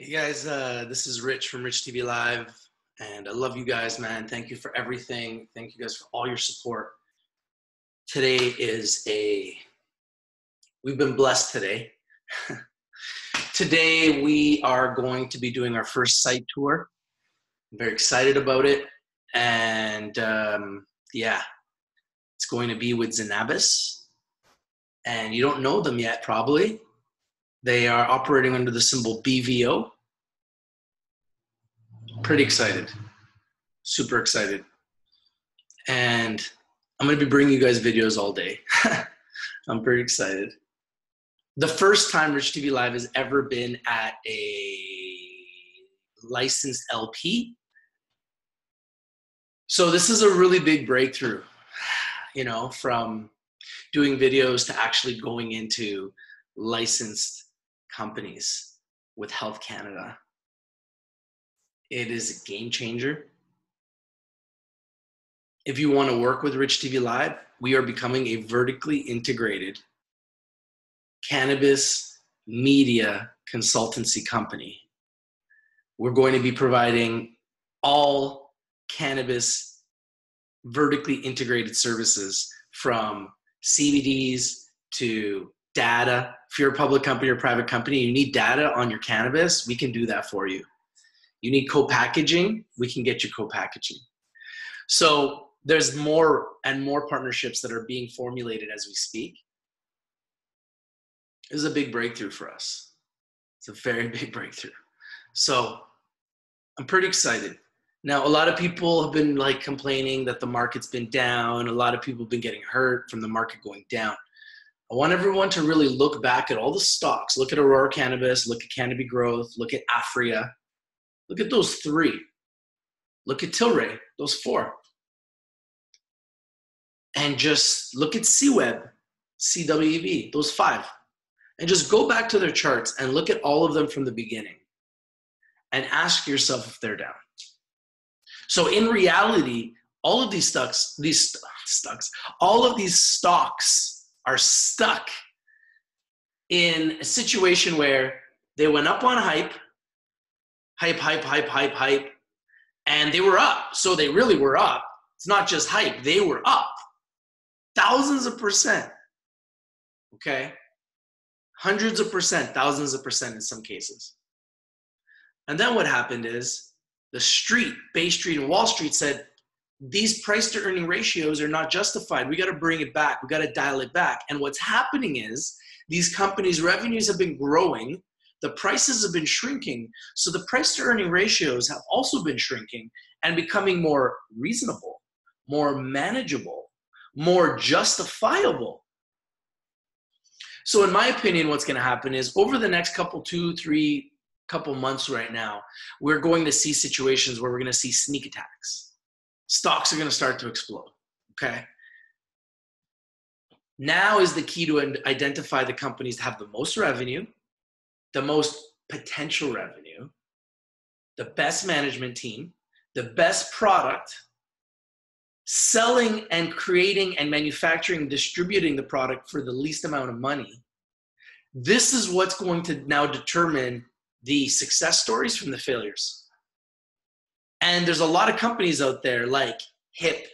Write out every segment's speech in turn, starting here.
Hey guys, uh, this is Rich from Rich TV Live, and I love you guys, man. Thank you for everything. Thank you guys for all your support. Today is a, we've been blessed today. today we are going to be doing our first site tour. I'm very excited about it, and um, yeah, it's going to be with Zenabis, and you don't know them yet, probably they are operating under the symbol BVO. Pretty excited. Super excited. And I'm going to be bringing you guys videos all day. I'm pretty excited. The first time Rich TV Live has ever been at a licensed LP. So this is a really big breakthrough, you know, from doing videos to actually going into licensed companies with Health Canada. It is a game changer. If you want to work with Rich TV Live, we are becoming a vertically integrated cannabis media consultancy company. We're going to be providing all cannabis vertically integrated services from CBDs to data. If you're a public company or private company, you need data on your cannabis, we can do that for you. You need co-packaging, we can get you co-packaging. So there's more and more partnerships that are being formulated as we speak. This is a big breakthrough for us. It's a very big breakthrough. So I'm pretty excited. Now, a lot of people have been like complaining that the market's been down. A lot of people have been getting hurt from the market going down. I want everyone to really look back at all the stocks. Look at Aurora Cannabis, look at Canopy Growth, look at Aphria. Look at those three. Look at Tilray, those four. And just look at CWEB, CWEB, those five. And just go back to their charts and look at all of them from the beginning and ask yourself if they're down. So in reality, all of these stocks, these stocks, all of these stocks are stuck in a situation where they went up on hype, hype, hype, hype, hype, hype, and they were up. So they really were up. It's not just hype, they were up thousands of percent. Okay? Hundreds of percent, thousands of percent in some cases. And then what happened is the street, Bay Street and Wall Street said, these price to earning ratios are not justified. We got to bring it back. We got to dial it back. And what's happening is these companies' revenues have been growing, the prices have been shrinking. So the price to earning ratios have also been shrinking and becoming more reasonable, more manageable, more justifiable. So, in my opinion, what's going to happen is over the next couple, two, three, couple months right now, we're going to see situations where we're going to see sneak attacks stocks are going to start to explode. Okay. Now is the key to identify the companies that have the most revenue, the most potential revenue, the best management team, the best product, selling and creating and manufacturing, distributing the product for the least amount of money. This is what's going to now determine the success stories from the failures. And there's a lot of companies out there like HIP,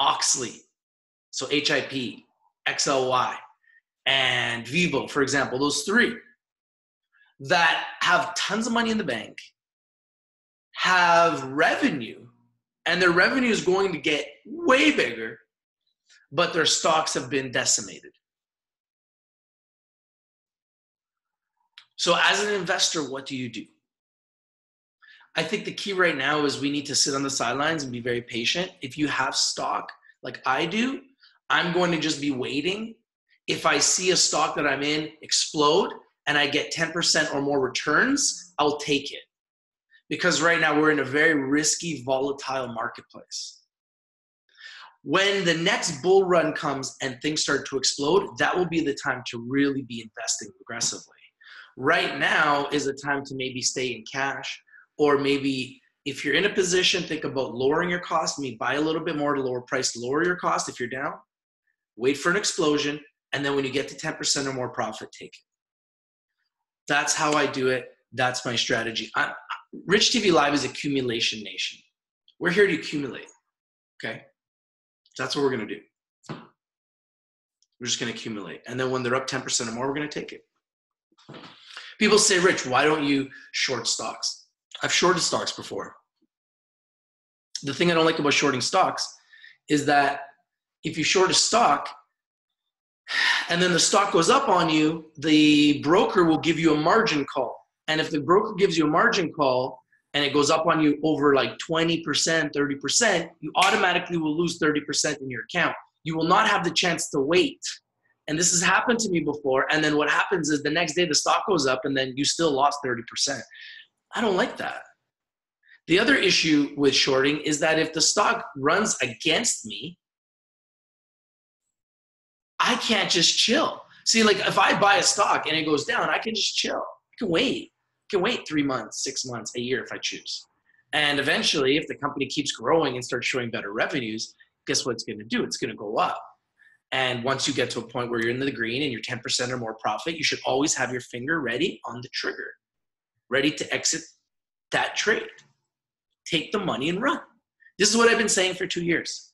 Auxly, so HIP, XLY, and Vivo, for example, those three that have tons of money in the bank, have revenue, and their revenue is going to get way bigger, but their stocks have been decimated. So, as an investor, what do you do? I think the key right now is we need to sit on the sidelines and be very patient. If you have stock like I do, I'm going to just be waiting. If I see a stock that I'm in explode and I get 10% or more returns, I'll take it. Because right now we're in a very risky, volatile marketplace. When the next bull run comes and things start to explode, that will be the time to really be investing aggressively. Right now is the time to maybe stay in cash or maybe if you're in a position, think about lowering your cost. Maybe buy a little bit more to lower price, lower your cost if you're down. Wait for an explosion, and then when you get to 10% or more profit, take it. That's how I do it. That's my strategy. I, Rich TV Live is accumulation nation. We're here to accumulate. Okay. That's what we're going to do. We're just going to accumulate. And then when they're up 10% or more, we're going to take it. People say, Rich, why don't you short stocks? I've shorted stocks before. The thing I don't like about shorting stocks is that if you short a stock and then the stock goes up on you, the broker will give you a margin call. And if the broker gives you a margin call and it goes up on you over like 20%, 30%, you automatically will lose 30% in your account. You will not have the chance to wait. And this has happened to me before. And then what happens is the next day the stock goes up and then you still lost 30%. I don't like that. The other issue with shorting is that if the stock runs against me, I can't just chill. See, like if I buy a stock and it goes down, I can just chill. I can wait. I can wait three months, six months, a year if I choose. And eventually, if the company keeps growing and starts showing better revenues, guess what it's going to do? It's going to go up. And once you get to a point where you're in the green and you're 10% or more profit, you should always have your finger ready on the trigger, ready to exit that trade. Take the money and run. This is what I've been saying for two years.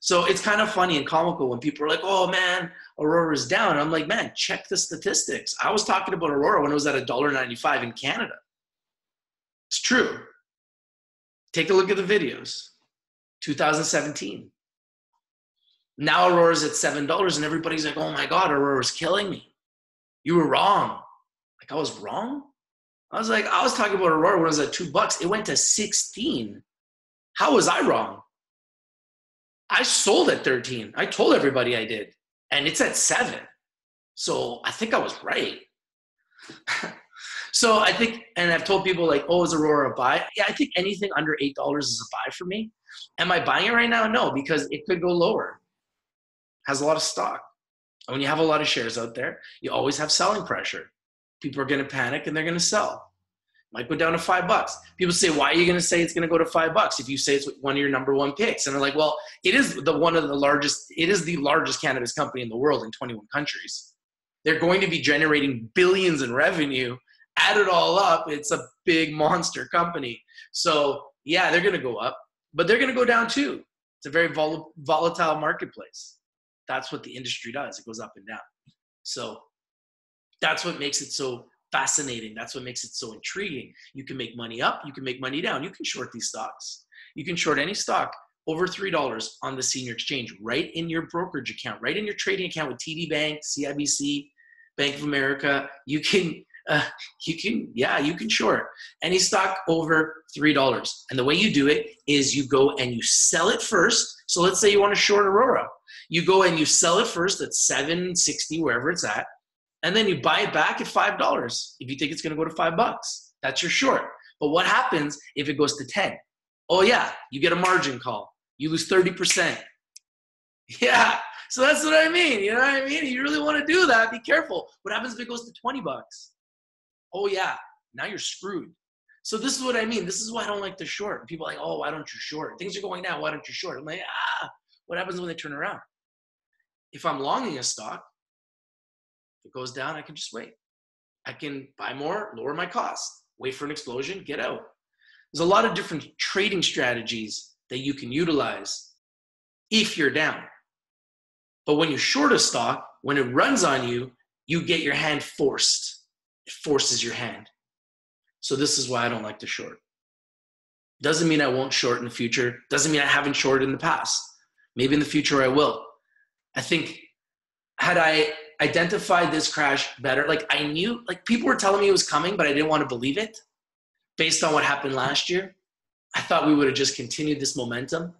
So it's kind of funny and comical when people are like, oh man, Aurora's down. I'm like, man, check the statistics. I was talking about Aurora when it was at $1.95 in Canada. It's true. Take a look at the videos. 2017. Now Aurora's at $7 and everybody's like, oh my God, Aurora's killing me. You were wrong. Like I was wrong? I was like, I was talking about Aurora when it was at two bucks. It went to 16. How was I wrong? I sold at 13. I told everybody I did. And it's at seven. So I think I was right. so I think, and I've told people like, oh, is Aurora a buy? Yeah, I think anything under $8 is a buy for me. Am I buying it right now? No, because it could go lower. Has a lot of stock. And when you have a lot of shares out there, you always have selling pressure. People are going to panic and they're going to sell might go down to five bucks. People say, why are you going to say it's going to go to five bucks if you say it's one of your number one picks? And they're like, well, it is the one of the largest, it is the largest cannabis company in the world in 21 countries. They're going to be generating billions in revenue. Add it all up, it's a big monster company. So yeah, they're going to go up, but they're going to go down too. It's a very vol- volatile marketplace. That's what the industry does. It goes up and down. So that's what makes it so fascinating. That's what makes it so intriguing. You can make money up, you can make money down. You can short these stocks. You can short any stock over $3 on the senior exchange right in your brokerage account, right in your trading account with TD Bank, CIBC, Bank of America. You can uh, you can yeah you can short any stock over three dollars and the way you do it is you go and you sell it first so let's say you want to short aurora you go and you sell it first at 760 wherever it's at and then you buy it back at five dollars if you think it's going to go to five bucks. That's your short. But what happens if it goes to ten? Oh yeah, you get a margin call. You lose thirty percent. Yeah. So that's what I mean. You know what I mean? You really want to do that? Be careful. What happens if it goes to twenty bucks? Oh yeah, now you're screwed. So this is what I mean. This is why I don't like to short. People are like, oh, why don't you short? Things are going down. Why don't you short? I'm like, ah, what happens when they turn around? If I'm longing a stock, it goes down, I can just wait. I can buy more, lower my cost, wait for an explosion, get out. There's a lot of different trading strategies that you can utilize if you're down. But when you short a stock, when it runs on you, you get your hand forced. It forces your hand. So this is why I don't like to short. Doesn't mean I won't short in the future. Doesn't mean I haven't shorted in the past. Maybe in the future I will. I think had I identified this crash better. Like I knew, like people were telling me it was coming, but I didn't want to believe it based on what happened last year. I thought we would have just continued this momentum.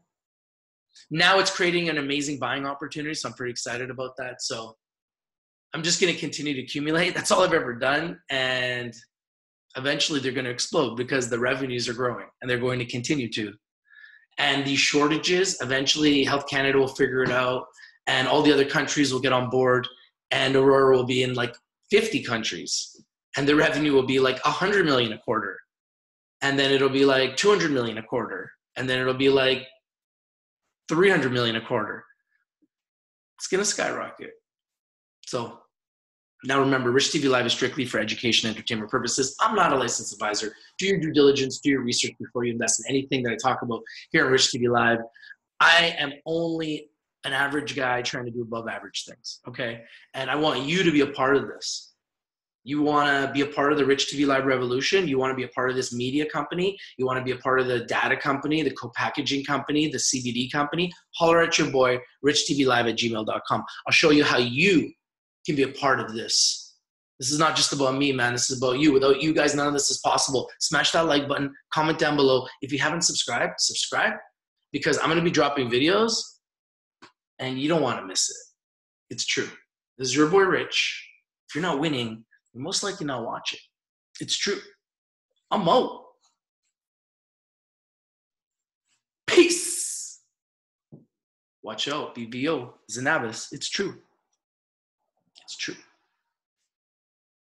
Now it's creating an amazing buying opportunity, so I'm pretty excited about that. So I'm just going to continue to accumulate. That's all I've ever done, and eventually they're going to explode because the revenues are growing, and they're going to continue to. And these shortages, eventually, Health Canada will figure it out, and all the other countries will get on board and Aurora will be in like 50 countries and the revenue will be like 100 million a quarter and then it'll be like 200 million a quarter and then it'll be like 300 million a quarter it's to skyrocket so Now remember, Rich TV Live is strictly for education and entertainment purposes. I'm not a licensed advisor. Do your due diligence, do your research before you invest in anything that I talk about here on Rich TV Live. I am only an average guy trying to do above average things, okay? And I want you to be a part of this. You want to be a part of the Rich TV Live revolution. You want to be a part of this media company. You want to be a part of the data company, the co-packaging company, the CBD company. Holler at your boy, richtvlive at gmail.com. I'll show you how you can be a part of this. This is not just about me, man. This is about you. Without you guys, none of this is possible. Smash that like button, comment down below. If you haven't subscribed, subscribe because I'm going to be dropping videos and you don't want to miss it. It's true. This is your boy Rich. If you're not winning, you're most likely not watching. It's true. I'm out. Peace. Watch out, BVO, Zenabis. It's true. It's true.